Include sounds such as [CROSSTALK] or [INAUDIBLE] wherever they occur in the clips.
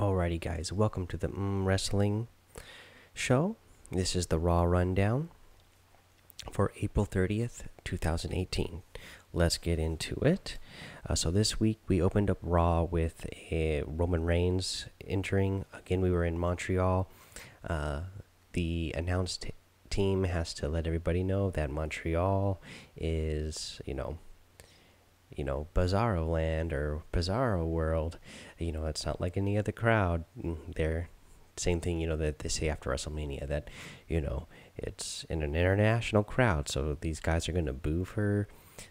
Alrighty, guys, welcome to the mm Wrestling Show. This is the Raw Rundown for April 30th, 2018. Let's get into it. Uh, so, this week we opened up Raw with a Roman Reigns entering. Again, we were in Montreal. Uh, the announced team has to let everybody know that Montreal is, you know, you know, Bizarro Land or Bizarro World. You know, it's not like any other crowd. Mm, they're same thing, you know, that they say after WrestleMania that, you know, it's in an international crowd. So these guys are going to boo for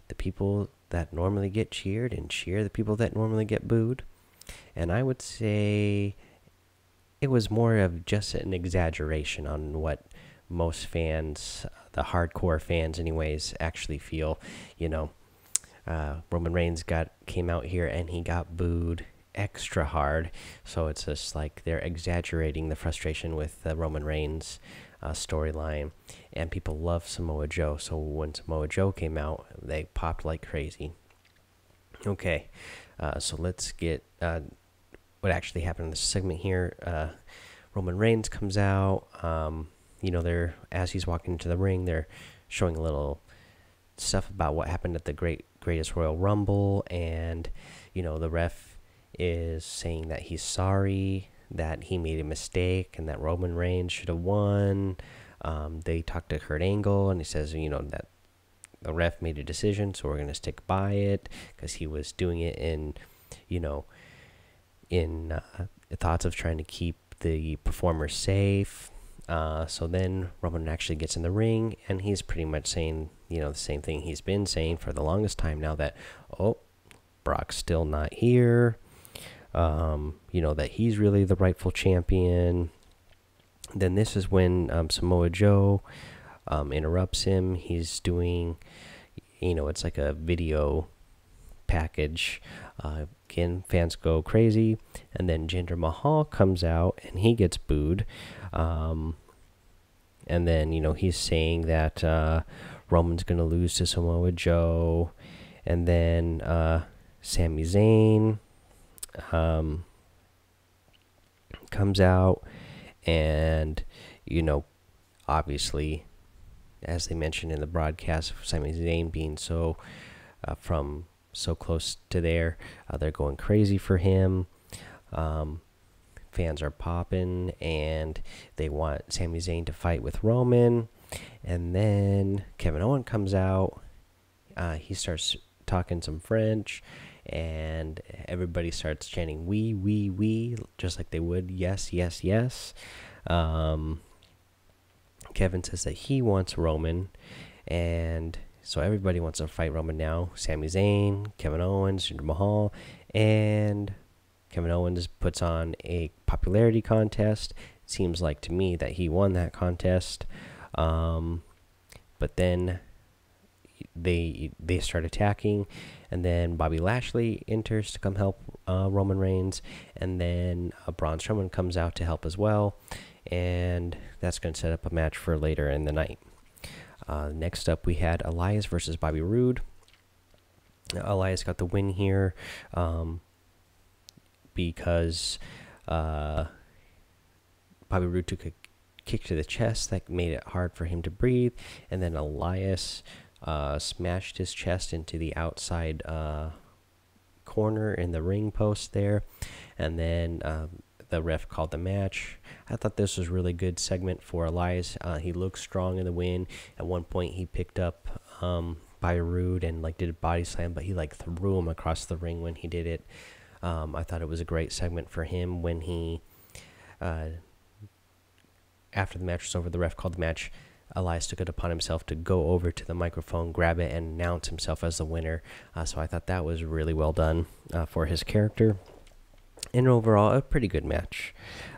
the people that normally get cheered and cheer the people that normally get booed. And I would say it was more of just an exaggeration on what most fans, the hardcore fans, anyways, actually feel. You know, uh, Roman Reigns got came out here and he got booed extra hard. So it's just like they're exaggerating the frustration with the Roman Reigns uh, storyline, and people love Samoa Joe. So when Samoa Joe came out, they popped like crazy. Okay, uh, so let's get uh, what actually happened in this segment here. Uh, Roman Reigns comes out. Um, you know, they're as he's walking into the ring, they're showing a little stuff about what happened at the Great Greatest Royal Rumble, and you know the ref is saying that he's sorry that he made a mistake and that Roman Reigns should have won. Um, they talked to Kurt Angle, and he says, you know that the ref made a decision, so we're gonna stick by it because he was doing it in, you know, in uh, thoughts of trying to keep the performer safe. Uh, so then Roman actually gets in the ring, and he's pretty much saying, you know, the same thing he's been saying for the longest time now that, oh, Brock's still not here. Um, you know, that he's really the rightful champion. Then this is when um, Samoa Joe um, interrupts him. He's doing, you know, it's like a video package. Uh, again, fans go crazy. And then Jinder Mahal comes out and he gets booed. Um, and then, you know, he's saying that uh, Roman's going to lose to Samoa Joe. And then uh, Sami Zayn um, comes out. And, you know, obviously, as they mentioned in the broadcast, Sami Zayn being so uh, from so close to there, uh, they're going crazy for him. Um, fans are popping and they want Sami Zayn to fight with Roman. And then Kevin Owen comes out. Uh, he starts talking some French, and everybody starts chanting "we, we, we," just like they would "yes, yes, yes." Um, Kevin says that he wants Roman, and so everybody wants to fight Roman now. Sami Zayn, Kevin Owens, Jinder Mahal, and Kevin Owens puts on a popularity contest. Seems like to me that he won that contest. Um, but then they they start attacking, and then Bobby Lashley enters to come help uh, Roman Reigns, and then uh, Braun Strowman comes out to help as well, and that's going to set up a match for later in the night. Uh, next up, we had Elias versus Bobby Roode. Elias got the win here um, because uh, Bobby Roode took a kick to the chest that made it hard for him to breathe, and then Elias uh, smashed his chest into the outside uh, corner in the ring post there, and then um, the ref called the match. I thought this was really good segment for Elias. Uh, he looked strong in the win. At one point, he picked up um, by Roode and like did a body slam, but he like threw him across the ring when he did it. Um, I thought it was a great segment for him when he, uh, after the match was over, the ref called the match. Elias took it upon himself to go over to the microphone, grab it, and announce himself as the winner. Uh, so I thought that was really well done uh, for his character. And overall, a pretty good match.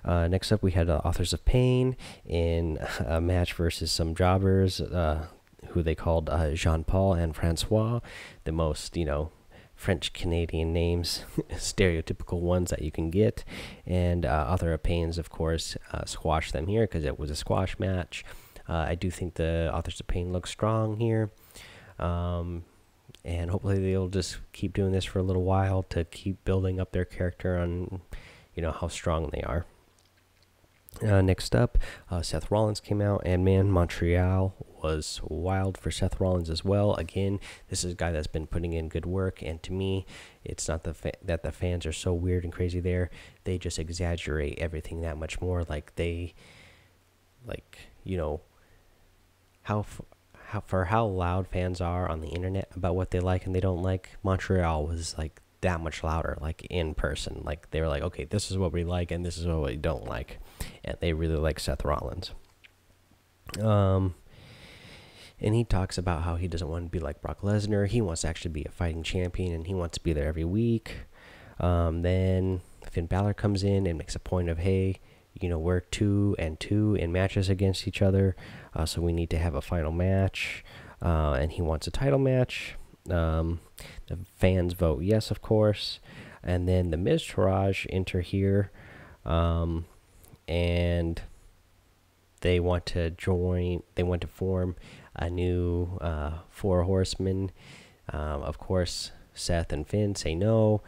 Uh, next up, we had uh, Authors of Pain in a match versus some jobbers uh, who they called uh, Jean Paul and Francois, the most, you know, French Canadian names, [LAUGHS] stereotypical ones that you can get. And uh, Author of Pains, of course, uh, squashed them here because it was a squash match. I do think the Authors of Pain look strong here. Um, and hopefully they'll just keep doing this for a little while to keep building up their character on, you know how strong they are. Uh, next up, uh, Seth Rollins came out, and man, Montreal was wild for Seth Rollins as well. Again, this is a guy that's been putting in good work, and to me, it's not the that the fans are so weird and crazy there. They just exaggerate everything that much more. Like they, like you know, how how for how loud fans are on the internet about what they like and they don't like. Montreal was like that much louder, like in person. Like they were like, okay, this is what we like and this is what we don't like, and they really like Seth Rollins. Um, and he talks about how he doesn't want to be like Brock Lesnar. He wants to actually be a fighting champion, and he wants to be there every week. Um, then Finn Balor comes in and makes a point of, hey, you know, we're two and two in matches against each other, uh, so we need to have a final match. Uh, and he wants a title match. Um, the fans vote yes, of course. And then the Miztourage enter here, um, and they want to join. They want to form a new uh, four horsemen. Um, of course, Seth and Finn say no.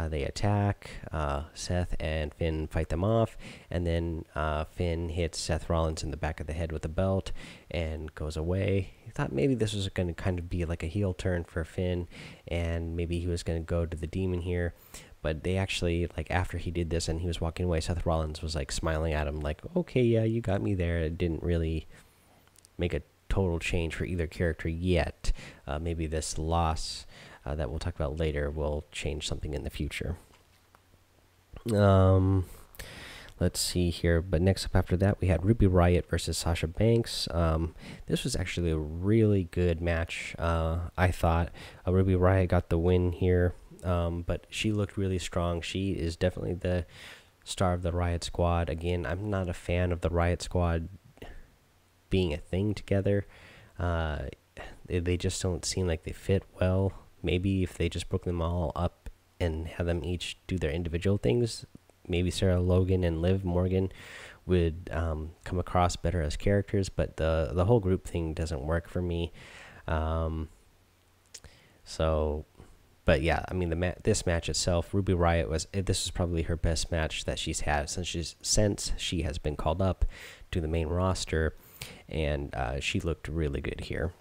Uh, they attack. Uh, Seth and Finn fight them off, and then uh, Finn hits Seth Rollins in the back of the head with a belt and goes away. I thought maybe this was going to kind of be like a heel turn for Finn, and maybe he was going to go to the demon here. But they actually like after he did this and he was walking away, Seth Rollins was like smiling at him, like, "Okay, yeah, you got me there." It didn't really make a total change for either character yet. Uh, maybe this loss uh, that we'll talk about later will change something in the future. Um, let's see here. But next up after that, we had Ruby Riot versus Sasha Banks. Um, this was actually a really good match. Uh, I thought uh, Ruby Riot got the win here, um, but she looked really strong. She is definitely the star of the Riot Squad. Again, I'm not a fan of the Riot Squad being a thing together. Uh, they, they just don't seem like they fit well maybe if they just broke them all up and had them each do their individual things, maybe Sarah Logan and Liv Morgan would um, come across better as characters. But the the whole group thing doesn't work for me. Um, so, but yeah, I mean the ma this match itself, Ruby Riot was eh, this is probably her best match that she's had since she's since she has been called up to the main roster, and uh, she looked really good here.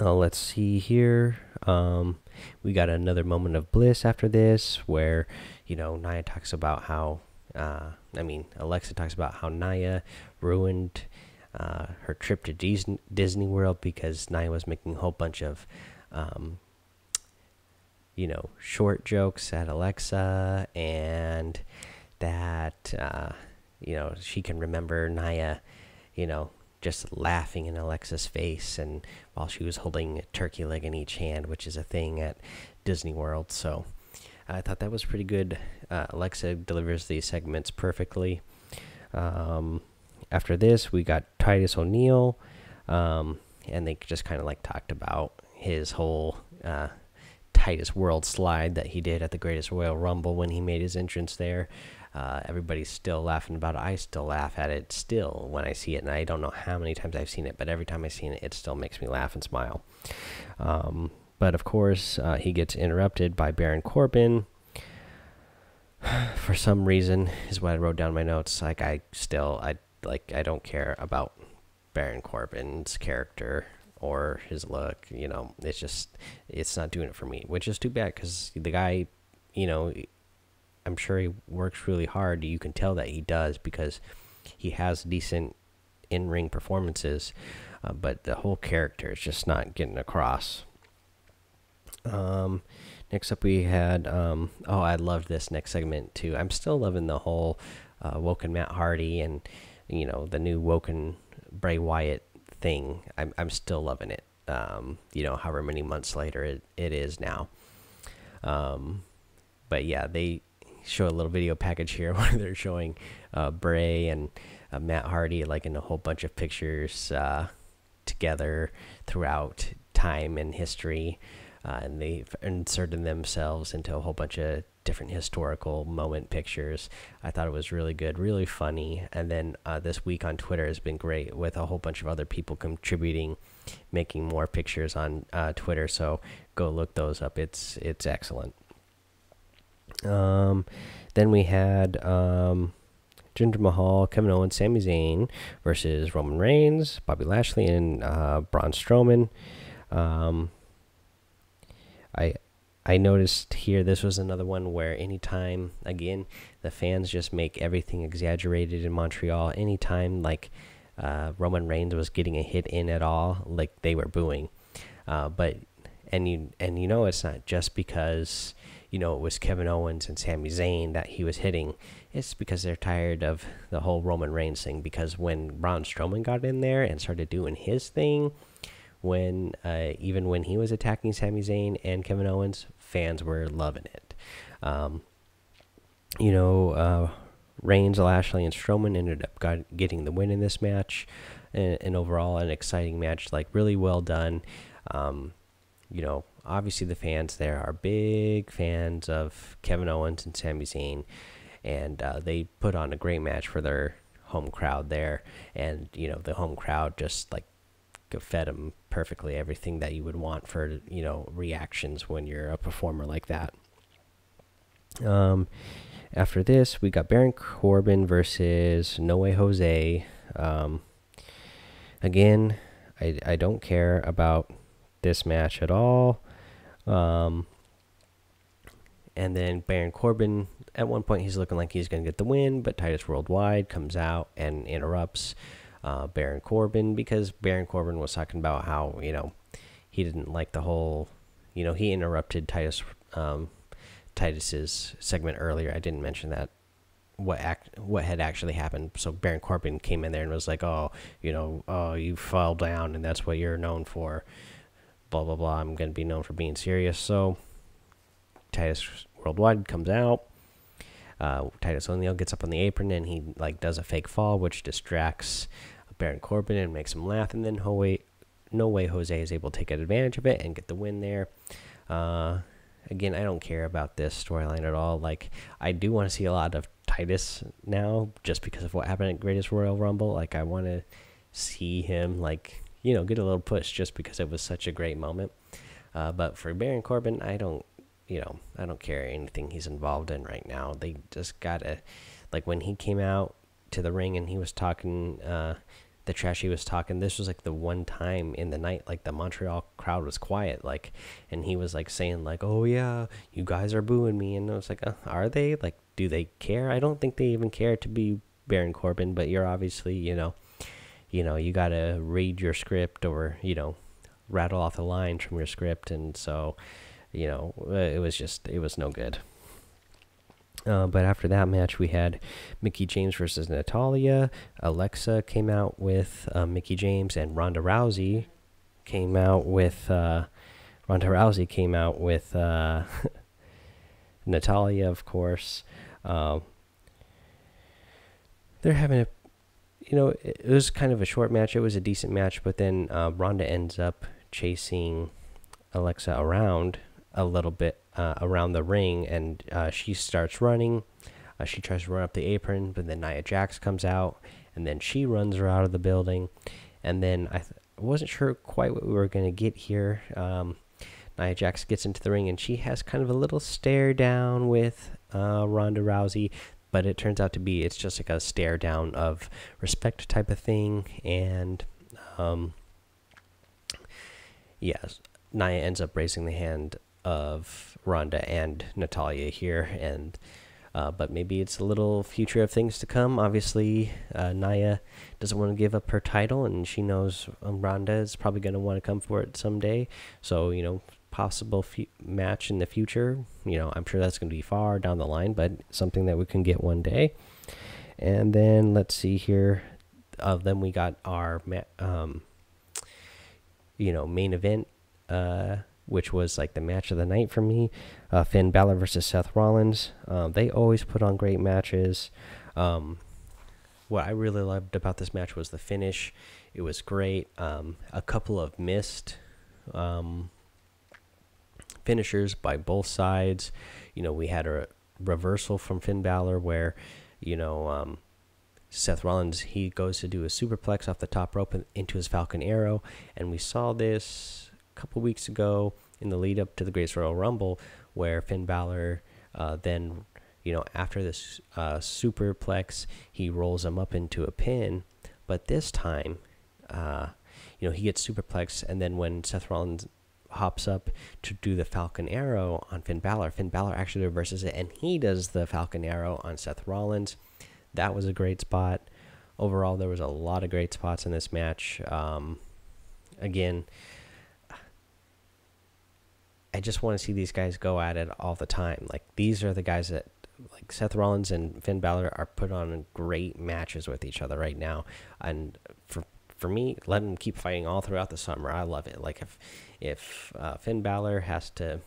Uh, let's see here. Um, we got another moment of bliss after this, where you know Nia talks about how. Uh, I mean, Alexa talks about how Nia ruined uh, her trip to Disney, Disney World because Nia was making a whole bunch of, um, you know, short jokes at Alexa, and that uh, you know she can remember Nia, you know, just laughing in Alexa's face, and while she was holding a turkey leg in each hand, which is a thing at Disney World. So I thought that was pretty good. Uh, Alexa delivers these segments perfectly. Um, after this, we got Titus O'Neil, um, and they just kind of like talked about his whole uh, Titus World slide that he did at the Greatest Royal Rumble when he made his entrance there. Uh, everybody's still laughing about it. I still laugh at it still when I see it, and I don't know how many times I've seen it, but every time I've seen it, it still makes me laugh and smile. Um, but of course, uh, he gets interrupted by Baron Corbin. [SIGHS] For some reason, is what I wrote down my notes. Like I still, I like, I don't care about Baron Corbin's character or his look. You know, it's just, it's not doing it for me, which is too bad because the guy, you know, I'm sure he works really hard. You can tell that he does because he has decent in ring performances, uh, but the whole character is just not getting across. Um, next up, we had um, oh, I loved this next segment too. I'm still loving the whole uh, Woken Matt Hardy and you know the new Woken Bray Wyatt thing. I'm I'm still loving it. Um, you know, however many months later it, it is now. Um, but yeah, they show a little video package here [LAUGHS] where they're showing uh, Bray and uh, Matt Hardy like in a whole bunch of pictures uh, together throughout time and history. Uh, and they've inserted themselves into a whole bunch of different historical moment pictures. I thought it was really good, really funny. And then uh, this week on Twitter has been great with a whole bunch of other people contributing, making more pictures on uh, Twitter. So go look those up. It's it's excellent. Um, then we had um, Jinder Mahal, Kevin Owens, Sami Zayn versus Roman Reigns, Bobby Lashley, and uh, Braun Strowman. Um, I I noticed here this was another one where anytime again the fans just make everything exaggerated in Montreal. Anytime like uh, Roman Reigns was getting a hit in at all, like they were booing. Uh, but and you and you know it's not just because you know it was Kevin Owens and Sami Zayn that he was hitting. It's because they're tired of the whole Roman Reigns thing. Because when Braun Strowman got in there and started doing his thing, when uh, even when he was attacking Sami Zayn and Kevin Owens, fans were loving it. Um, you know, uh, Reigns, Lashley, and Strowman ended up got, getting the win in this match, and, and, overall an exciting match, like really well done. Um, you know, obviously the fans there are big fans of Kevin Owens and Sami Zayn, and uh, they put on a great match for their home crowd there, and you know the home crowd just like fed them perfectly everything that you would want for you know reactions when you're a performer like that. Um, after this, we got Baron Corbin versus No Way Jose. Um, again, I I don't care about this match at all. Um, and then Baron Corbin, at one point, he's looking like he's going to get the win, but Titus Worldwide comes out and interrupts uh, Baron Corbin because Baron Corbin was talking about how, you know, he didn't like the whole, you know, he interrupted Titus um, Titus's segment earlier. I didn't mention that what act what had actually happened. So Baron Corbin came in there and was like, "Oh, you know, oh, you fell down, and that's what you're known for." Blah blah blah. I'm going to be known for being serious. So Titus Worldwide comes out. Uh, Titus O'Neil gets up on the apron and he like does a fake fall, which distracts Baron Corbin and makes him laugh. And then Hoey, no way Jose is able to take advantage of it and get the win there. Uh, again, I don't care about this storyline at all. Like, I do want to see a lot of Titus now, just because of what happened at Greatest Royal Rumble. Like, I want to see him like you know, get a little push just because it was such a great moment. Uh, but for Baron Corbin, I don't, you know, I don't care anything he's involved in right now. They just gotta, like when he came out to the ring and he was talking, uh, the trash he was talking. This was like the one time in the night, like the Montreal crowd was quiet, like, and he was like saying like, "Oh yeah, you guys are booing me," and I was like, uh, "Are they? Like, do they care? I don't think they even care to be Baron Corbin, but you're obviously, you know." You know you got to read your script or you know rattle off the lines from your script and so you know it was just it was no good uh, but after that match, we had Mickie James versus Natalya. Alexa came out with uh, Mickie James, and Ronda Rousey came out with uh, Ronda Rousey came out with uh, [LAUGHS] Natalya, of course. Um, they're having a you know, it was kind of a short match. It was a decent match, but then uh, Ronda ends up chasing Alexa around a little bit uh, around the ring, and uh, she starts running. Uh, she tries to run up the apron, but then Nia Jax comes out, and then she runs her out of the building. And then I wasn't sure quite what we were going to get here. Um, Nia Jax gets into the ring, and she has kind of a little stare down with uh, Ronda Rousey but it turns out to be it's just like a stare down of respect type of thing and um yes Nia ends up raising the hand of ronda and natalya here and uh, but maybe it's a little future of things to come. Obviously, uh, Nia doesn't want to give up her title, and she knows um, Ronda is probably going to want to come for it someday. So, you know, possible match in the future. You know, I'm sure that's going to be far down the line, but something that we can get one day. And then let's see here. Uh, then we got our, um, you know, main event, uh, which was like the match of the night for me. Uh, Finn Balor versus Seth Rollins. Um, they always put on great matches. Um, what I really loved about this match was the finish. It was great. Um, a couple of missed um, finishers by both sides. You know, we had a reversal from Finn Balor where, you know, um, Seth Rollins he goes to do a superplex off the top rope into his Falcon Arrow, and we saw this a couple weeks ago in the lead up to the Greatest Royal Rumble where Finn Balor uh, then you know, after this uh, superplex, he rolls him up into a pin. But this time, uh, you know, he gets superplex, and then when Seth Rollins hops up to do the Falcon Arrow on Finn Balor, Finn Balor actually reverses it, and he does the Falcon Arrow on Seth Rollins. That was a great spot. Overall, there was a lot of great spots in this match. Um, again, I just want to see these guys go at it all the time. Like these are the guys that like Seth Rollins and Finn Balor are put on great matches with each other right now, and for for me, let them keep fighting all throughout the summer. I love it. Like if if uh, Finn Balor has to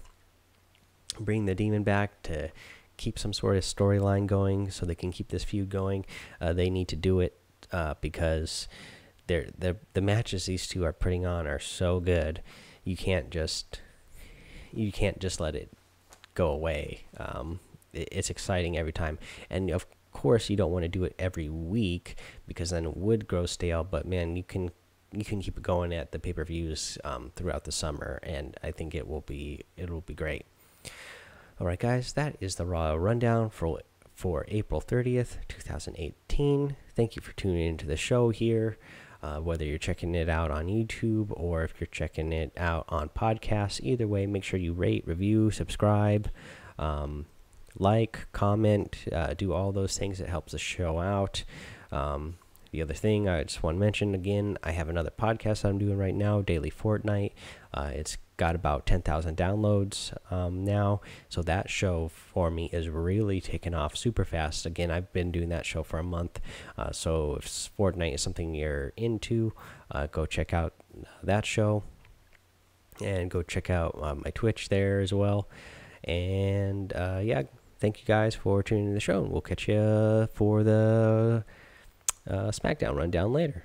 bring the demon back to keep some sort of storyline going, so they can keep this feud going, uh, they need to do it uh, because they're, they're, the matches these two are putting on are so good. You can't just you can't just let it go away. Um, it, it's exciting every time, and of course, you don't want to do it every week because then it would grow stale. But man, you can you can keep it going at the pay per views um, throughout the summer, and I think it will be it will be great. All right, guys, that is the Raw rundown for for April 30th, 2018. Thank you for tuning into the show here. Uh, whether you're checking it out on YouTube or if you're checking it out on podcasts, either way, make sure you rate, review, subscribe. Um, like, comment, uh, do all those things. It helps the show out. Um, the other thing I just want to mention again, I have another podcast I'm doing right now, Daily Fortnite. Uh, it's got about 10,000 downloads um, now. So that show for me is really taking off super fast. Again, I've been doing that show for a month. Uh, so if Fortnite is something you're into, uh, go check out that show. And go check out uh, my Twitch there as well. And uh, yeah, thank you guys for tuning in to the show, and we'll catch you for the uh, SmackDown rundown later.